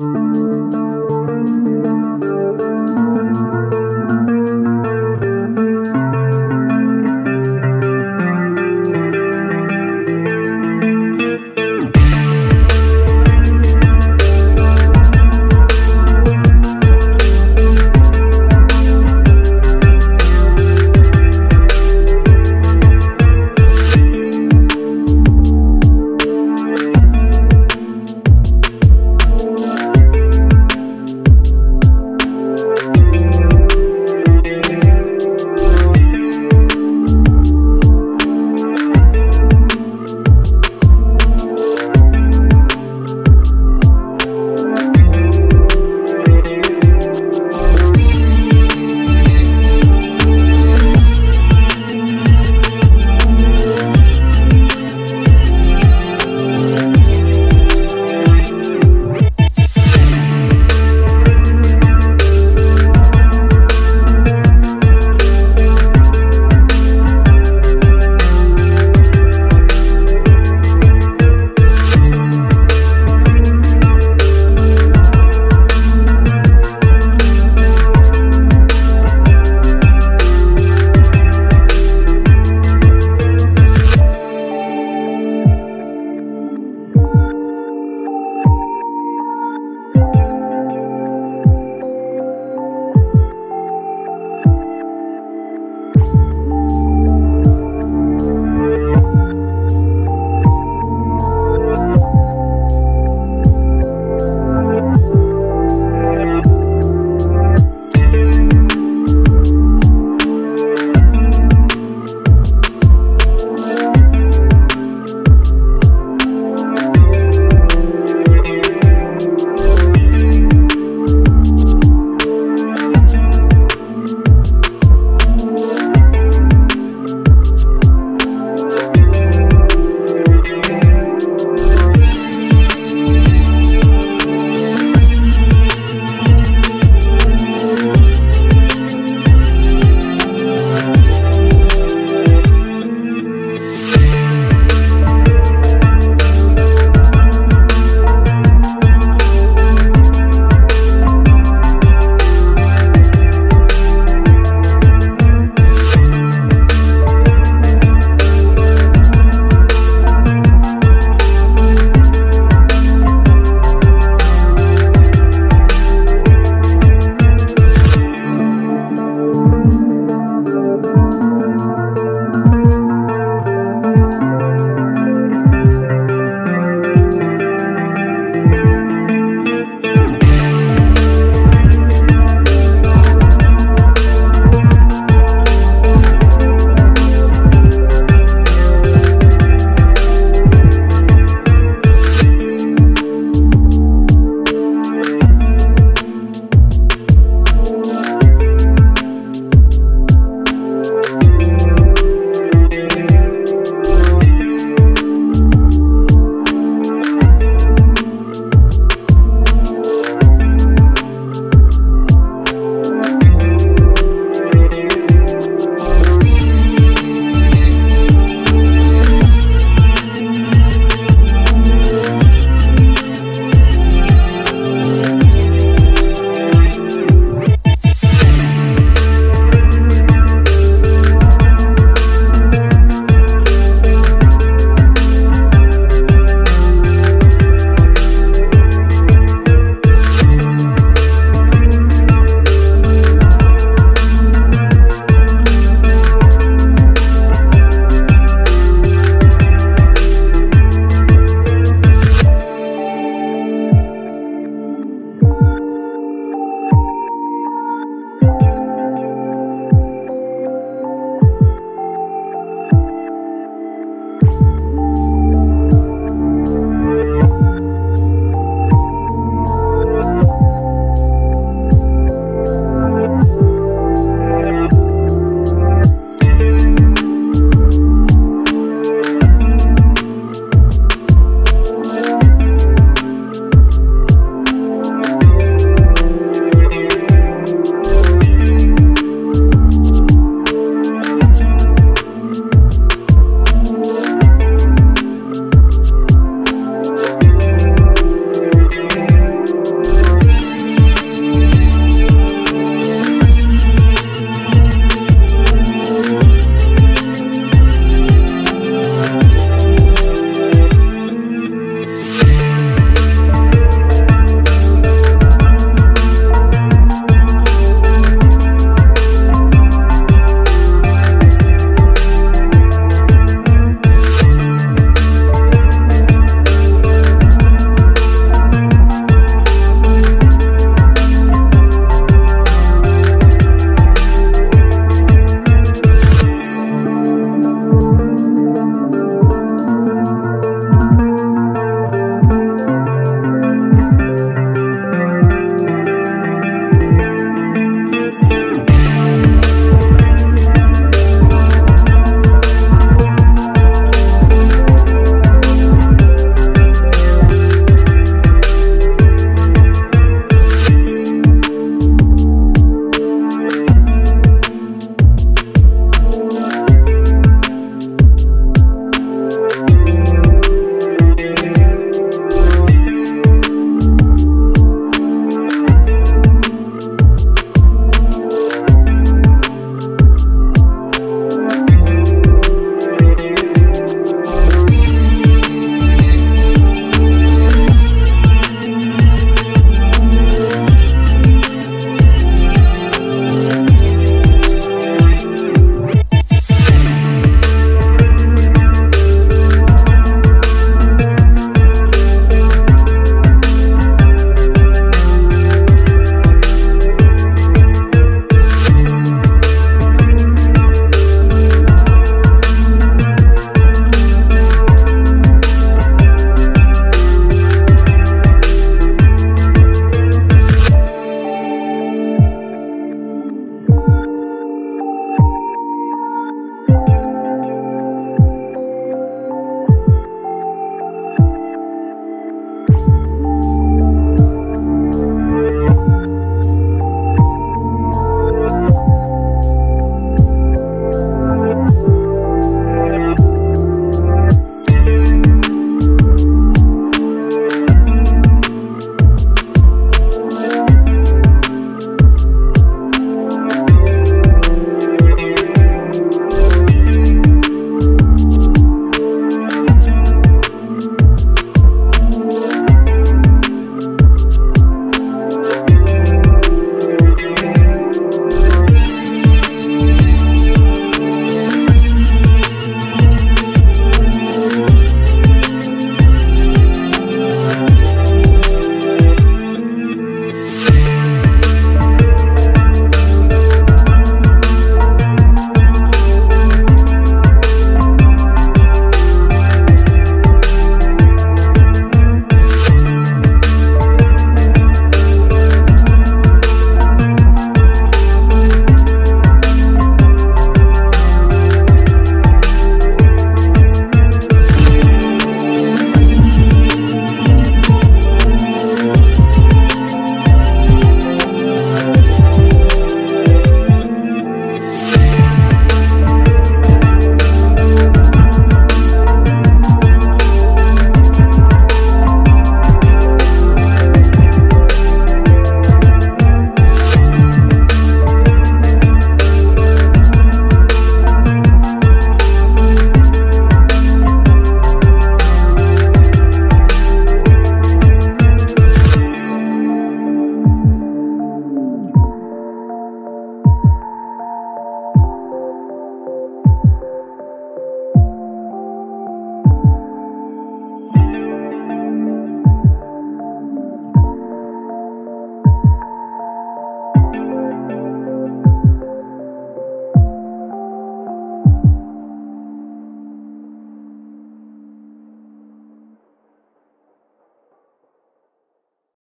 Música